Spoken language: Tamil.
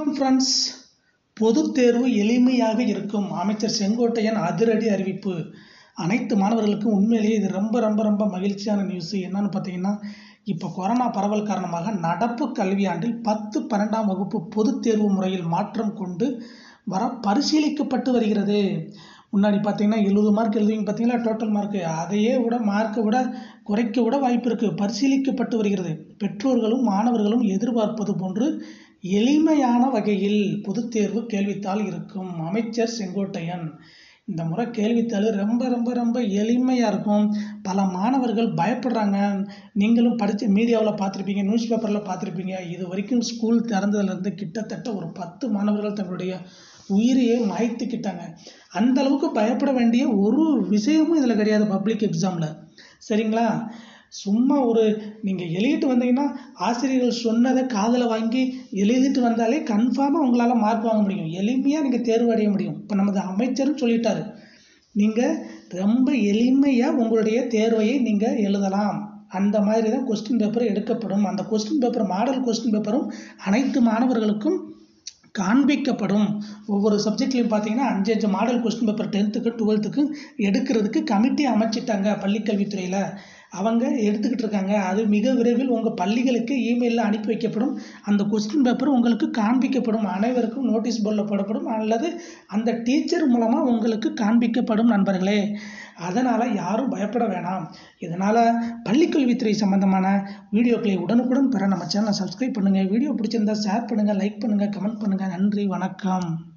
வணக்கம் ஃப்ரெண்ட்ஸ் பொதுத் தேர்வு எளிமையாக இருக்கும். அமைச்சர் செங்கோட்டையன் அதிரடி அறிவிப்பு. அனைத்து மாணவர்களுக்கும் உண்மையிலேயே இது ரொம்ப ரொம்ப ரொம்ப மகிழ்ச்சியான நியூஸ் என்னன்னு பார்த்தீங்கன்னா இப்போ கொரோனா பரவல் காரணமாக நடப்பு கல்வியாண்டில் பத்து பன்னெண்டாம் வகுப்பு பொதுத் தேர்வு முறையில் மாற்றம் கொண்டு வர பரிசீலிக்கப்பட்டு வருகிறது. முன்னாடி பார்த்தீங்கன்னா எழுபது மார்க் எழுதுவீங்க பார்த்தீங்களா டோட்டல் மார்க்கு அதையே விட மார்க்கை விட குறைக்க விட வாய்ப்பு இருக்குது பரிசீலிக்கப்பட்டு வருகிறது. பெற்றோர்களும் மாணவர்களும் எதிர்பார்ப்பது போன்று எளிமையான வகையில் பொதுத் தேர்வு கேள்வித்தாள் இருக்கும் அமைச்சர் செங்கோட்டையன். இந்த முறை கேள்வித்தாள் ரொம்ப ரொம்ப ரொம்ப எளிமையாக இருக்கும். பல மாணவர்கள் பயப்படுறாங்க. நீங்களும் படித்து மீடியாவில் பார்த்துருப்பீங்க நியூஸ் பேப்பரில் பார்த்துருப்பீங்க. இது வரைக்கும் ஸ்கூல் திறந்ததுலேருந்து கிட்டத்தட்ட ஒரு பத்து மாணவர்கள் தங்களுடைய உயிரையே மாய்த்துக்கிட்டாங்க அந்த அளவுக்கு பயப்பட வேண்டிய ஒரு விஷயமும் இதில் கிடையாது பப்ளிக் எக்ஸாமில் சரிங்களா? சும்மா ஒரு நீங்கள் எழுதிட்டு வந்தீங்கன்னா ஆசிரியர்கள் சொன்னதை காதில் வாங்கி எழுதிட்டு வந்தாலே கன்ஃபார்மாக உங்களால் மார்க் வாங்க முடியும். எளிமையாக நீங்கள் தேர்வு அடைய முடியும். இப்போ நமது அமைச்சரும் சொல்லிட்டாரு. நீங்கள் ரொம்ப எளிமையாக உங்களுடைய தேர்வையை நீங்கள் எழுதலாம். அந்த மாதிரி தான் கொஸ்டின் பேப்பர் எடுக்கப்படும். அந்த கொஸ்டின் பேப்பர் மாடல் கொஸ்டின் பேப்பரும் அனைத்து மாணவர்களுக்கும் காண்பிக்கப்படும். ஒவ்வொரு சப்ஜெக்ட்லையும் பார்த்தீங்கன்னா அஞ்சு அஞ்சு மாடல் கொஸ்டின் பேப்பர் டென்த்துக்கு டுவெல்த்துக்கு எடுக்கிறதுக்கு கமிட்டி அமைச்சிட்டாங்க பள்ளிக்கல்வித்துறையில் அவங்க எடுத்துக்கிட்டு இருக்காங்க. அது மிக விரைவில் உங்கள் பள்ளிகளுக்கு இமெயிலில் அனுப்பி வைக்கப்படும். அந்த கொஸ்டின் பேப்பர் உங்களுக்கு காண்பிக்கப்படும். அனைவருக்கும் நோட்டீஸ் போர்டில் போடப்படும். அல்லது அந்த டீச்சர் மூலமாக உங்களுக்கு காண்பிக்கப்படும் நண்பர்களே. அதனால் யாரும் பயப்பட வேணாம். இதனால் பள்ளிக்கல்வித்துறை சம்மந்தமான வீடியோக்களை உடனுக்குடன் பெற நம்ம சேனலை சப்ஸ்கிரைப் பண்ணுங்கள் வீடியோ பிடிச்சிருந்தா ஷேர் பண்ணுங்கள் லைக் பண்ணுங்கள் கமெண்ட் பண்ணுங்கள் நன்றி வணக்கம்.